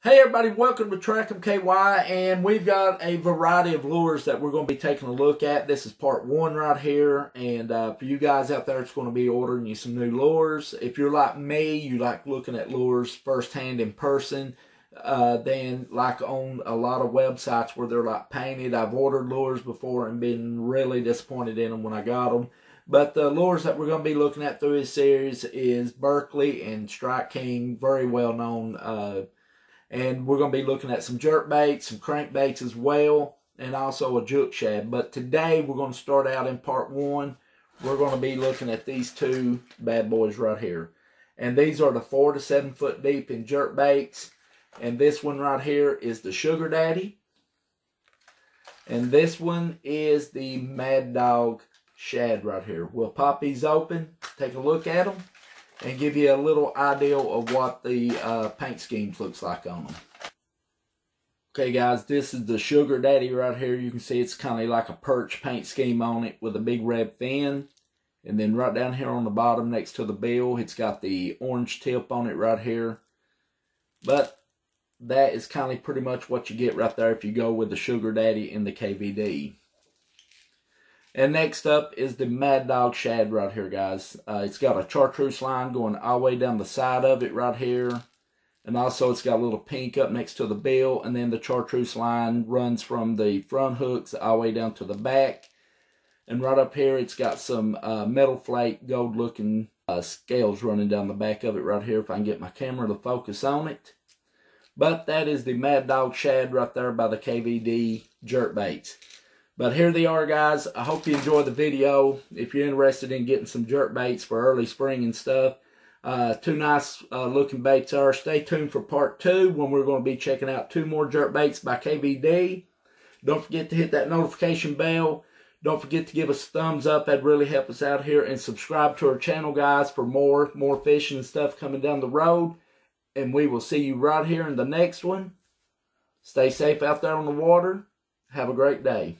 Hey everybody, welcome to Track'em KY, and we've got a variety of lures that we're going to be taking a look at. This is part one right here, and uh, for you guys out there, it's going to be ordering you some new lures. If you're like me, you like looking at lures firsthand in person, uh, then like on a lot of websites where they're like painted. I've ordered lures before and been really disappointed in them when I got them. But the lures that we're going to be looking at through this series is Berkley and Strike King, very well known uh, and we're going to be looking at some jerk baits, some crank baits as well, and also a juke shad. But today we're going to start out in part one. We're going to be looking at these two bad boys right here. And these are the four to seven foot deep in jerk baits. And this one right here is the Sugar Daddy. And this one is the Mad Dog Shad right here. We'll pop these open, take a look at them, and give you a little idea of what the uh, paint schemes looks like on them. Okay guys, this is the Sugar Daddy right here. You can see it's kind of like a perch paint scheme on it with a big red fin. And then right down here on the bottom next to the bill, it's got the orange tip on it right here. But that is kind of pretty much what you get right there if you go with the Sugar Daddy in the KVD. And next up is the Mad Dog Shad right here, guys. Uh, it's got a chartreuse line going all the way down the side of it right here. And also it's got a little pink up next to the bill. And then the chartreuse line runs from the front hooks all the way down to the back. And right up here it's got some uh, metal flake gold looking uh, scales running down the back of it right here. If I can get my camera to focus on it. But that is the Mad Dog Shad right there by the KVD jerk baits. But here they are, guys. I hope you enjoy the video. If you're interested in getting some jerk baits for early spring and stuff, uh, two nice uh, looking baits are. Stay tuned for part two when we're going to be checking out two more jerk baits by KVD. Don't forget to hit that notification bell. Don't forget to give us a thumbs up. That'd really help us out here. And subscribe to our channel, guys, for more, more fishing and stuff coming down the road. And we will see you right here in the next one. Stay safe out there on the water. Have a great day.